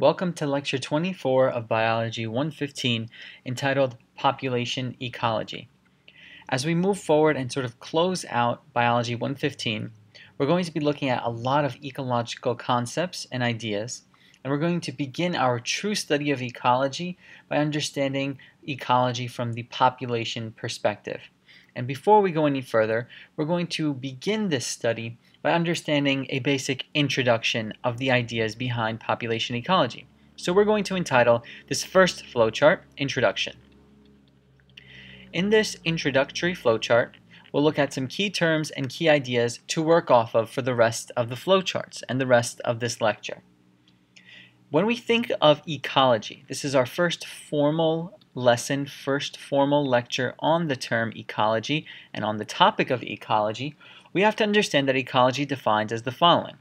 Welcome to Lecture 24 of Biology 115 entitled Population Ecology. As we move forward and sort of close out Biology 115, we're going to be looking at a lot of ecological concepts and ideas, and we're going to begin our true study of ecology by understanding ecology from the population perspective. And before we go any further, we're going to begin this study by understanding a basic introduction of the ideas behind population ecology. So we're going to entitle this first flowchart Introduction. In this introductory flowchart, we'll look at some key terms and key ideas to work off of for the rest of the flowcharts and the rest of this lecture. When we think of ecology, this is our first formal lesson, first formal lecture on the term ecology and on the topic of ecology, we have to understand that ecology defines as the following.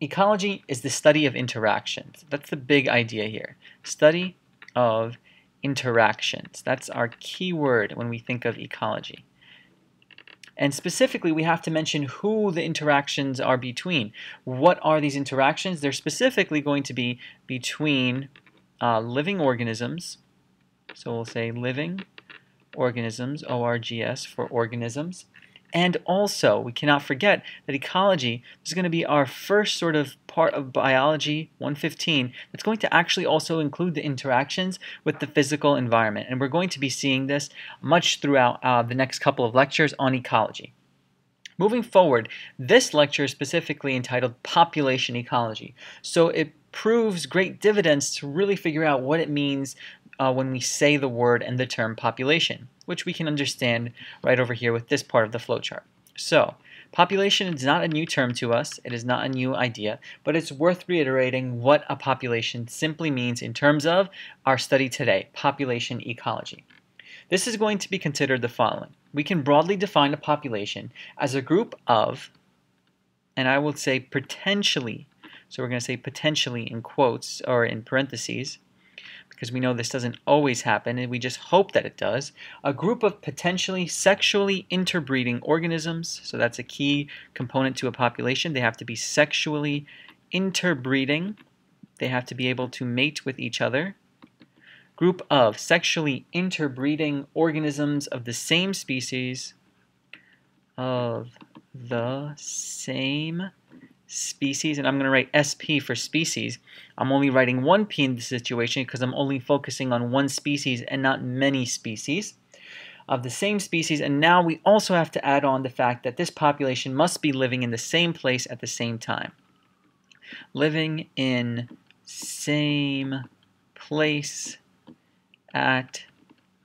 Ecology is the study of interactions. That's the big idea here. Study of interactions. That's our key word when we think of ecology. And specifically, we have to mention who the interactions are between. What are these interactions? They're specifically going to be between uh, living organisms. So we'll say living organisms, ORGS for organisms, and also, we cannot forget that ecology is going to be our first sort of part of biology 115 that's going to actually also include the interactions with the physical environment. And we're going to be seeing this much throughout uh, the next couple of lectures on ecology. Moving forward, this lecture is specifically entitled Population Ecology. So it proves great dividends to really figure out what it means uh, when we say the word and the term population, which we can understand right over here with this part of the flowchart. So, population is not a new term to us, it is not a new idea, but it's worth reiterating what a population simply means in terms of our study today, population ecology. This is going to be considered the following. We can broadly define a population as a group of, and I will say potentially, so we're going to say potentially in quotes or in parentheses, because we know this doesn't always happen and we just hope that it does, a group of potentially sexually interbreeding organisms, so that's a key component to a population, they have to be sexually interbreeding, they have to be able to mate with each other, group of sexually interbreeding organisms of the same species, of the same species, and I'm going to write SP for species. I'm only writing one P in this situation because I'm only focusing on one species and not many species of the same species. And now we also have to add on the fact that this population must be living in the same place at the same time. Living in same place at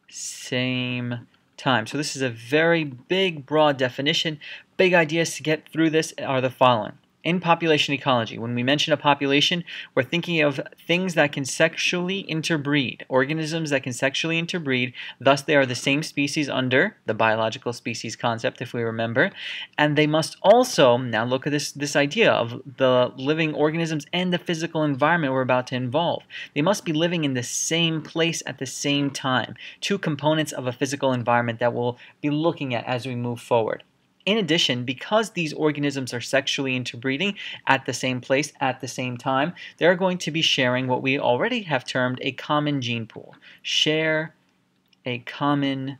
same time. So this is a very big, broad definition. Big ideas to get through this are the following in population ecology, when we mention a population, we're thinking of things that can sexually interbreed, organisms that can sexually interbreed, thus they are the same species under the biological species concept, if we remember, and they must also, now look at this, this idea of the living organisms and the physical environment we're about to involve. They must be living in the same place at the same time, two components of a physical environment that we'll be looking at as we move forward. In addition, because these organisms are sexually interbreeding at the same place at the same time, they're going to be sharing what we already have termed a common gene pool. Share a common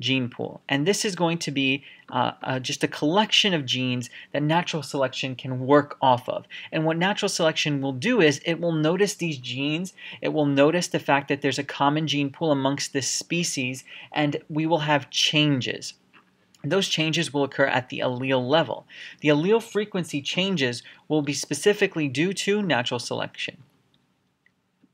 gene pool. And this is going to be uh, uh, just a collection of genes that natural selection can work off of. And what natural selection will do is it will notice these genes, it will notice the fact that there's a common gene pool amongst this species, and we will have changes. Those changes will occur at the allele level. The allele frequency changes will be specifically due to natural selection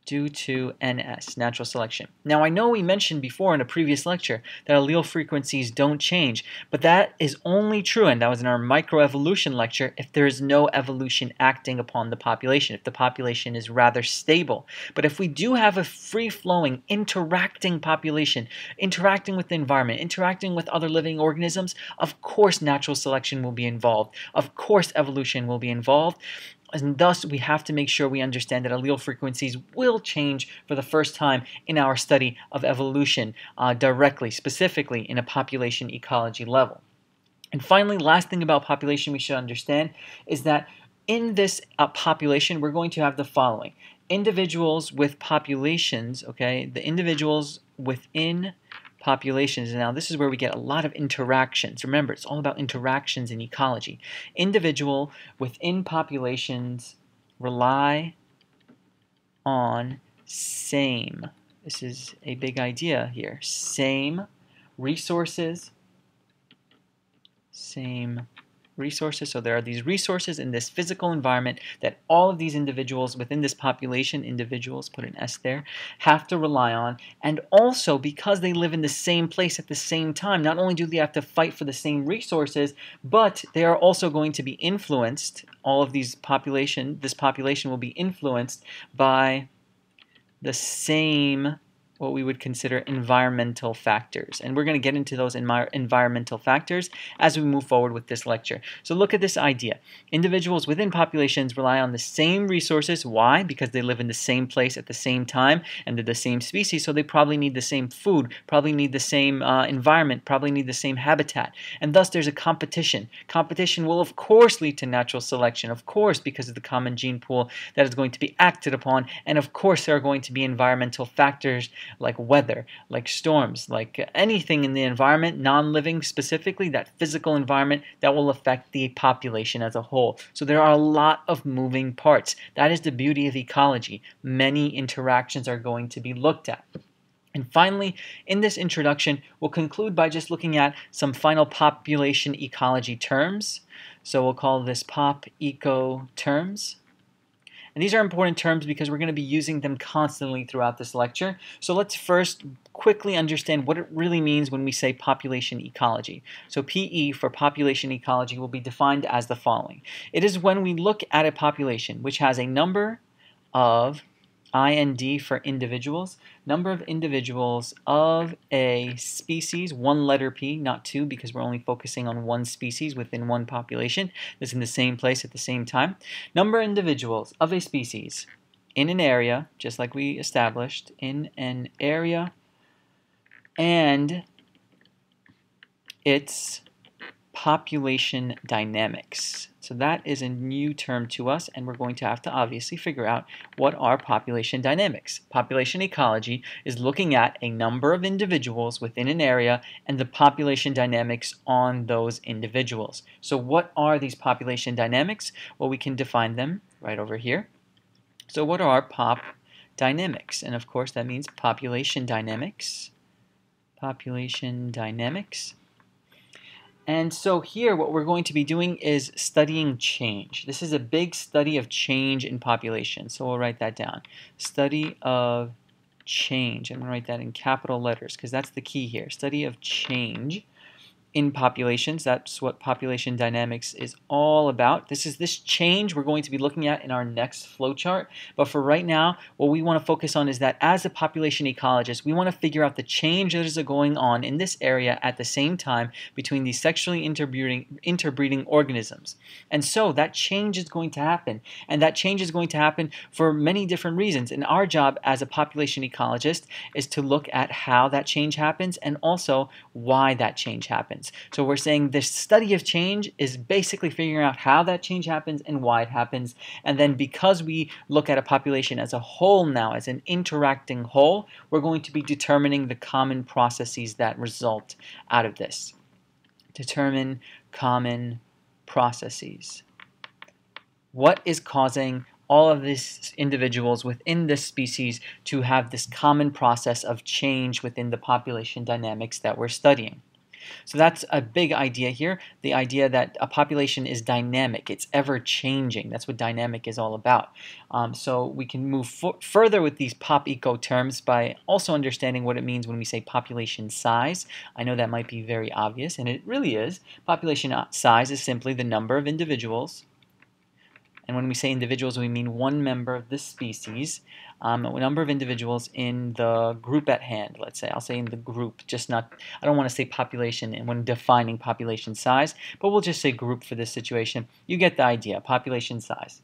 due to NS, natural selection. Now I know we mentioned before in a previous lecture that allele frequencies don't change, but that is only true, and that was in our microevolution lecture, if there is no evolution acting upon the population, if the population is rather stable. But if we do have a free-flowing, interacting population, interacting with the environment, interacting with other living organisms, of course natural selection will be involved. Of course evolution will be involved. And thus, we have to make sure we understand that allele frequencies will change for the first time in our study of evolution uh, directly, specifically in a population ecology level. And finally, last thing about population we should understand is that in this uh, population, we're going to have the following. Individuals with populations, okay, the individuals within populations. Now, this is where we get a lot of interactions. Remember, it's all about interactions in ecology. Individual within populations rely on same. This is a big idea here. Same resources, same resources. So there are these resources in this physical environment that all of these individuals within this population, individuals, put an S there, have to rely on. And also because they live in the same place at the same time, not only do they have to fight for the same resources, but they are also going to be influenced, all of these population, this population will be influenced by the same what we would consider environmental factors. And we're going to get into those environmental factors as we move forward with this lecture. So look at this idea. Individuals within populations rely on the same resources. Why? Because they live in the same place at the same time and they're the same species, so they probably need the same food, probably need the same uh, environment, probably need the same habitat. And thus there's a competition. Competition will of course lead to natural selection, of course because of the common gene pool that is going to be acted upon, and of course there are going to be environmental factors like weather, like storms, like anything in the environment, non-living specifically, that physical environment that will affect the population as a whole. So there are a lot of moving parts. That is the beauty of ecology. Many interactions are going to be looked at. And finally, in this introduction, we'll conclude by just looking at some final population ecology terms. So we'll call this pop eco terms. And these are important terms because we're going to be using them constantly throughout this lecture. So let's first quickly understand what it really means when we say population ecology. So PE for population ecology will be defined as the following. It is when we look at a population which has a number of IND for individuals, number of individuals of a species, one letter P, not two because we're only focusing on one species within one population that's in the same place at the same time. Number of individuals of a species in an area, just like we established, in an area and its population dynamics. So that is a new term to us, and we're going to have to obviously figure out what are population dynamics. Population ecology is looking at a number of individuals within an area and the population dynamics on those individuals. So what are these population dynamics? Well, we can define them right over here. So what are pop dynamics? And of course, that means population dynamics. Population dynamics. And so here what we're going to be doing is studying change. This is a big study of change in population. So we'll write that down. Study of change. I'm going to write that in capital letters because that's the key here. Study of change in populations. That's what population dynamics is all about. This is this change we're going to be looking at in our next flowchart. But for right now, what we want to focus on is that as a population ecologist, we want to figure out the change that is going on in this area at the same time between these sexually interbreeding, interbreeding organisms. And so that change is going to happen. And that change is going to happen for many different reasons. And our job as a population ecologist is to look at how that change happens and also why that change happens. So we're saying the study of change is basically figuring out how that change happens and why it happens. And then because we look at a population as a whole now, as an interacting whole, we're going to be determining the common processes that result out of this. Determine common processes. What is causing all of these individuals within this species to have this common process of change within the population dynamics that we're studying. So that's a big idea here, the idea that a population is dynamic, it's ever changing. That's what dynamic is all about. Um, so we can move further with these pop eco terms by also understanding what it means when we say population size. I know that might be very obvious, and it really is. Population uh, size is simply the number of individuals and when we say individuals, we mean one member of this species um, a number of individuals in the group at hand, let's say. I'll say in the group, just not, I don't want to say population and when defining population size, but we'll just say group for this situation. You get the idea, population size.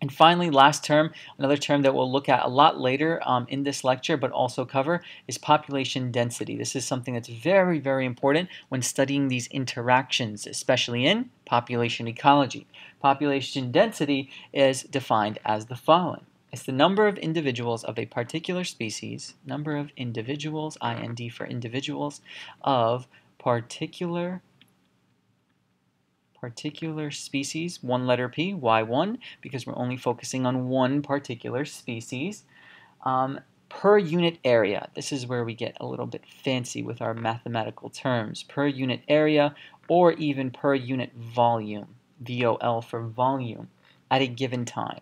And finally, last term, another term that we'll look at a lot later um, in this lecture, but also cover, is population density. This is something that's very, very important when studying these interactions, especially in population ecology. Population density is defined as the following. It's the number of individuals of a particular species, number of individuals, IND for individuals, of particular particular species, one letter P, why one? Because we're only focusing on one particular species. Um, per unit area, this is where we get a little bit fancy with our mathematical terms. Per unit area or even per unit volume, VOL for volume, at a given time.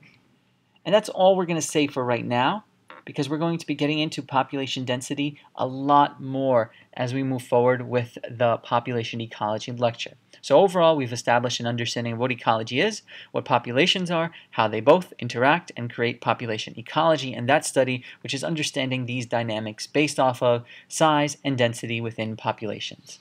And that's all we're going to say for right now because we're going to be getting into population density a lot more as we move forward with the population ecology lecture. So overall, we've established an understanding of what ecology is, what populations are, how they both interact and create population ecology, and that study, which is understanding these dynamics based off of size and density within populations.